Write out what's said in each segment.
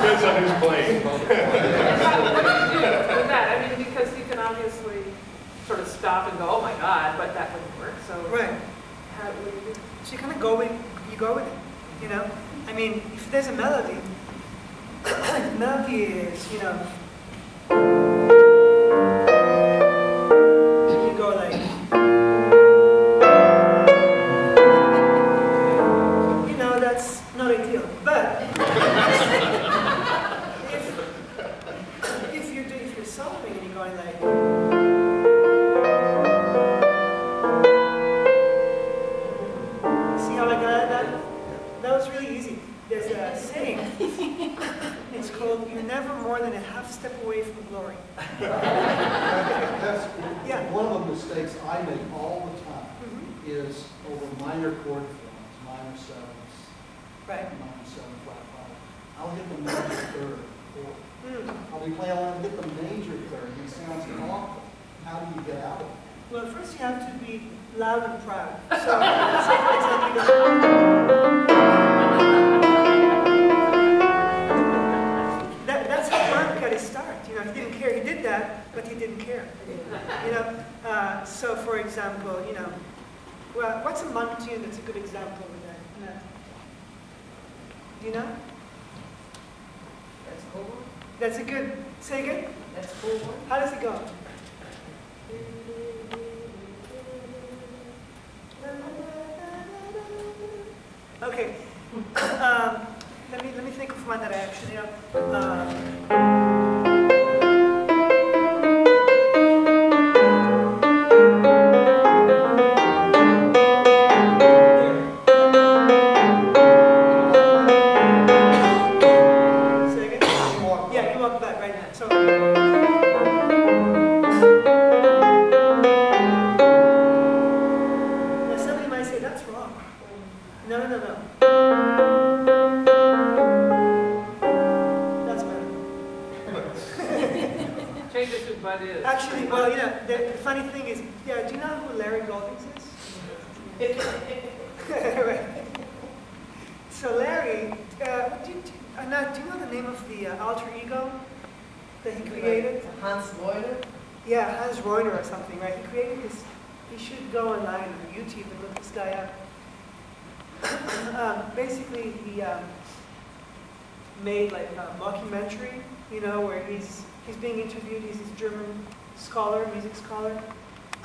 Depends on who's playing. What do you do with that? I mean, because you can obviously sort of stop and go, oh my God, but that wouldn't work, so Right. how, what do you do? So you kind of go with, you go with it, you know? I mean, if there's a melody, the melody is, you know, You're never more than a half step away from glory. That's, Yeah. one of the mistakes I make all the time Mhm. is over minor chord forms, minor sevens, Right. minor seven, flat five. I'll hit the major third, or Mm. I'll be playing, I'll hit the major third, it sounds awful. How do you get out of it? Well, first you have to be loud and proud. So, but he didn't care. You know, uh, so for example, you know, well, what's a monk tune that's a good example of that? No. Do you know? That's cool. That's a good. Say again. That's cool. How does it go? Okay. Um, let me let me think of one that I actually know. Um, Change it to but is. Actually, well, you know, the, funny thing is, yeah, do you know who Larry Goldings is? So Larry, uh, do, do, uh, now, do you know the name of the uh, alter ego that he created? Hans Reuter? Yeah, Hans Reuter or something, right? He created this. You should go online on YouTube and look this guy up. um, basically, he um, made like a mockumentary, you know, where he's he's being interviewed. He's this German scholar, music scholar.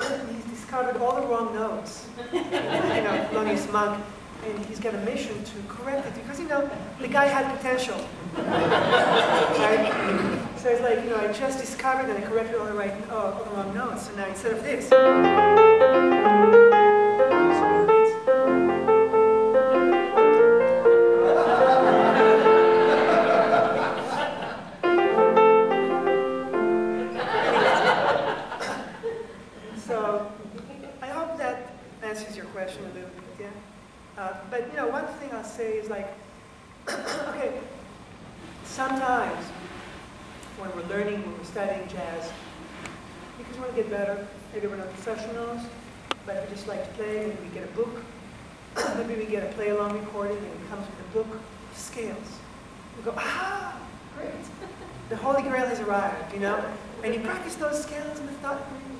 he's discovered all the wrong notes. you know, Thelonious Monk, and he's got a mission to correct it because you know the guy had potential. right? So it's like, you know, I just discovered that I corrected all the right, oh, all the wrong notes. So now instead of this, answers your question a little bit, yeah. Uh, but you know, one thing I'll say is like, okay, sometimes when we're learning, when we're studying jazz, we want to get better, maybe we're not professionals, but we just like to play, maybe we get a book, maybe we get a play-along recording and it comes with a book of scales. We go, ah, great, the Holy Grail has arrived, you know? And you practice those scales and the thought, mm, know.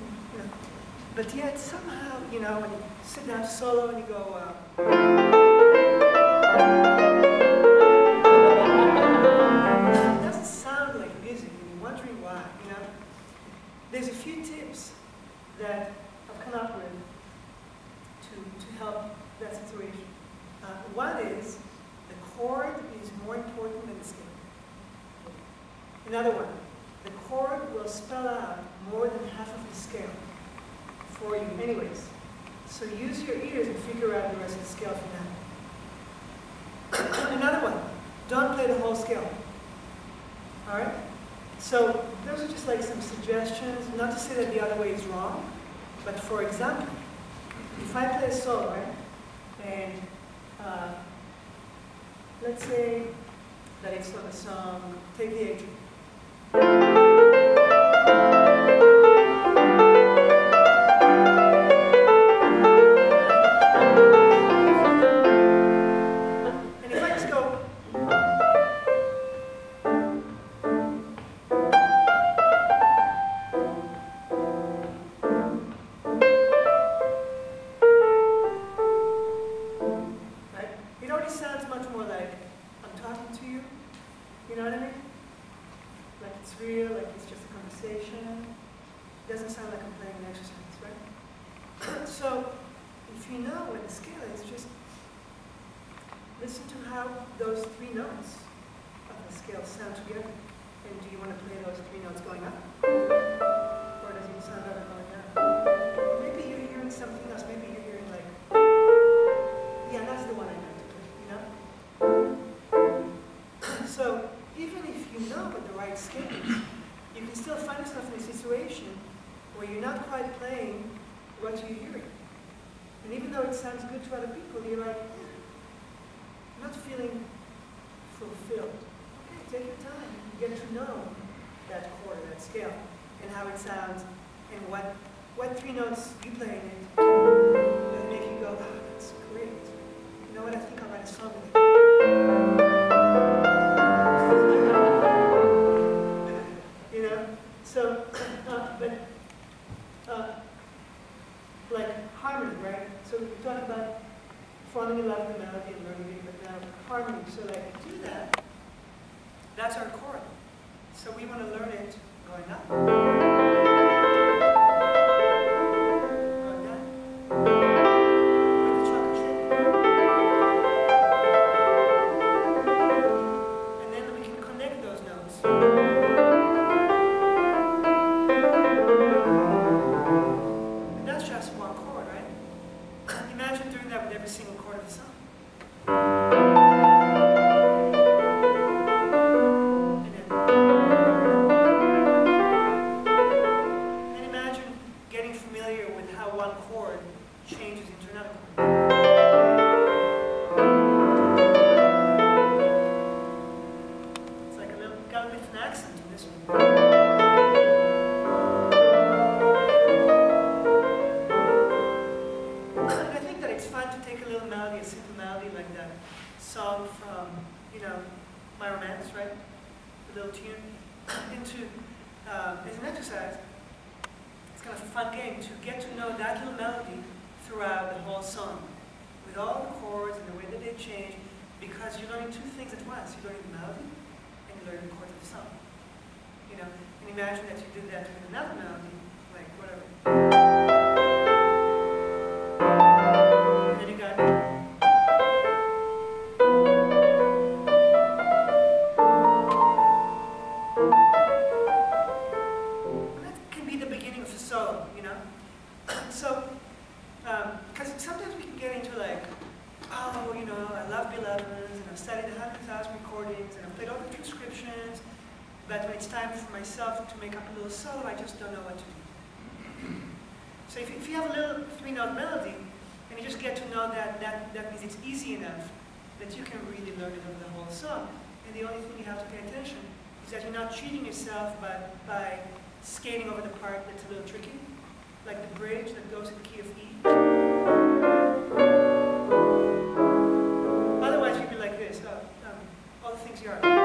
But yet somehow, you know, when you sit down solo and you go, uh, it doesn't sound like music, and you're wondering why, you know? There's a few tips that I've come up with to, to help that situation. Uh, one is the chord is more important than the scale. Another one, the chord will spell out more than half of the scale for you anyways. So use your ears and figure out the rest of the scale for that. Another one, don't play the whole scale. All right? So those are just like some suggestions, not to say that the other way is wrong, but for example, if I play a solo, right, and uh, let's say that it's on a song, take the three notes of the scale sound together. And do you want to play those three notes going up? Or does it sound better going down? Maybe you're hearing something else. Maybe you're hearing like, yeah, that's the one I meant to play, you know? So even if you know what the right scale is, you can still find yourself in a situation where you're not quite playing what you're hearing. And even though it sounds good to other people, you're like, hmm, I'm not feeling fulfilled. Okay, take your time. Get to know that chord, that scale, and how it sounds, and what, what three notes you play in it that make you go, oh, that's great. You know what, I think I'll write a song with it. you know, so, uh, but, uh, like harmony, right? So we talk about falling in love with the melody and learning now harmony. So like to do that, that's our chord. So we want to learn it going up, little, of an accent in this one. I think that it's fun to take a little melody, a simple melody like that song from, you know, My Romance, right? A little tune, into, um, as an exercise. It's kind of a fun game to get to know that little melody throughout the whole song, with all the chords and the way that they change, because you're learning two things at once. You're learning the melody the chords of song. You know, and imagine that you do that with another melody, like whatever. Then you. That can be the beginning of a solo, you know? So, um, because sometimes we can get into like, oh, you know, I love Evans, and I've studied 100,000 recordings, and I've played all the transcriptions, but when it's time for myself to make up a little solo, I just don't know what to do. So if, if you have a little three-note melody, and you just get to know that, that, that means it's easy enough that you can really learn it over the whole song. And the only thing you have to pay attention is that you're not cheating yourself by, by skating over the part that's a little tricky, like the bridge that goes in the key of E. all